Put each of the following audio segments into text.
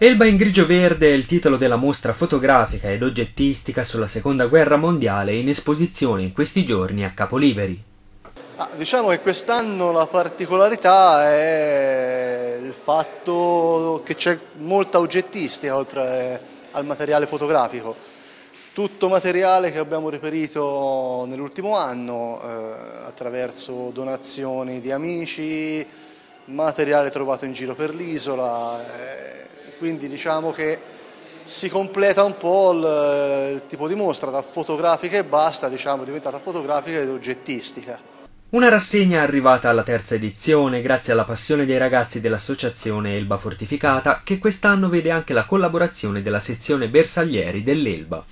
Elba in grigio-verde è il titolo della mostra fotografica ed oggettistica sulla seconda guerra mondiale in esposizione in questi giorni a Capoliveri. Ah, diciamo che quest'anno la particolarità è il fatto che c'è molta oggettistica oltre al materiale fotografico. Tutto materiale che abbiamo reperito nell'ultimo anno eh, attraverso donazioni di amici, materiale trovato in giro per l'isola. Eh, quindi diciamo che si completa un po' il, il tipo di mostra, da fotografica e basta, diciamo, diventata fotografica ed oggettistica. Una rassegna arrivata alla terza edizione grazie alla passione dei ragazzi dell'associazione Elba Fortificata che quest'anno vede anche la collaborazione della sezione bersaglieri dell'Elba.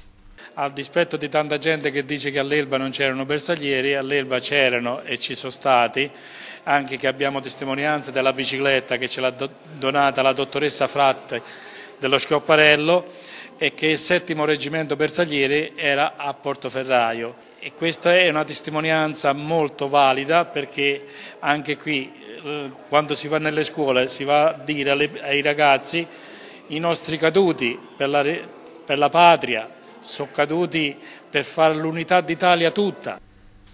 Al dispetto di tanta gente che dice che all'Elba non c'erano bersaglieri, all'Elba c'erano e ci sono stati, anche che abbiamo testimonianze della bicicletta che ce l'ha donata la dottoressa Fratte dello Schiopparello e che il settimo reggimento bersaglieri era a Portoferraio. E questa è una testimonianza molto valida perché anche qui eh, quando si va nelle scuole si va a dire ai ragazzi i nostri caduti per la, per la patria sono caduti per fare l'unità d'Italia tutta.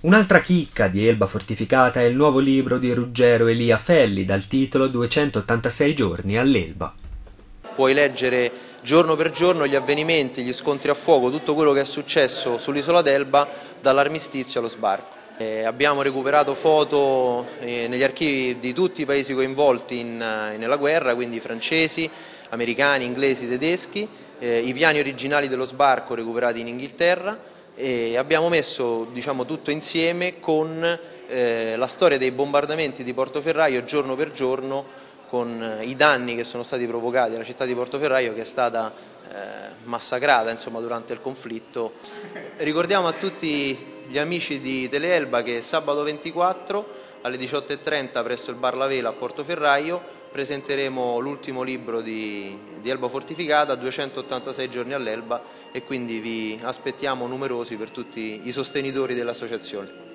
Un'altra chicca di Elba Fortificata è il nuovo libro di Ruggero Elia Felli dal titolo 286 giorni all'Elba. Puoi leggere giorno per giorno gli avvenimenti, gli scontri a fuoco, tutto quello che è successo sull'isola d'Elba dall'armistizio allo sbarco. Eh, abbiamo recuperato foto eh, negli archivi di tutti i paesi coinvolti in, eh, nella guerra, quindi francesi, americani, inglesi, tedeschi, eh, i piani originali dello sbarco recuperati in Inghilterra e abbiamo messo diciamo, tutto insieme con eh, la storia dei bombardamenti di Portoferraio giorno per giorno con eh, i danni che sono stati provocati alla città di Portoferraio che è stata massacrata insomma, durante il conflitto. Ricordiamo a tutti gli amici di Teleelba che sabato 24 alle 18.30 presso il Bar La Vela a Portoferraio presenteremo l'ultimo libro di, di, Elba Fortificata, 286 giorni all'Elba e quindi vi aspettiamo numerosi per tutti i sostenitori dell'associazione.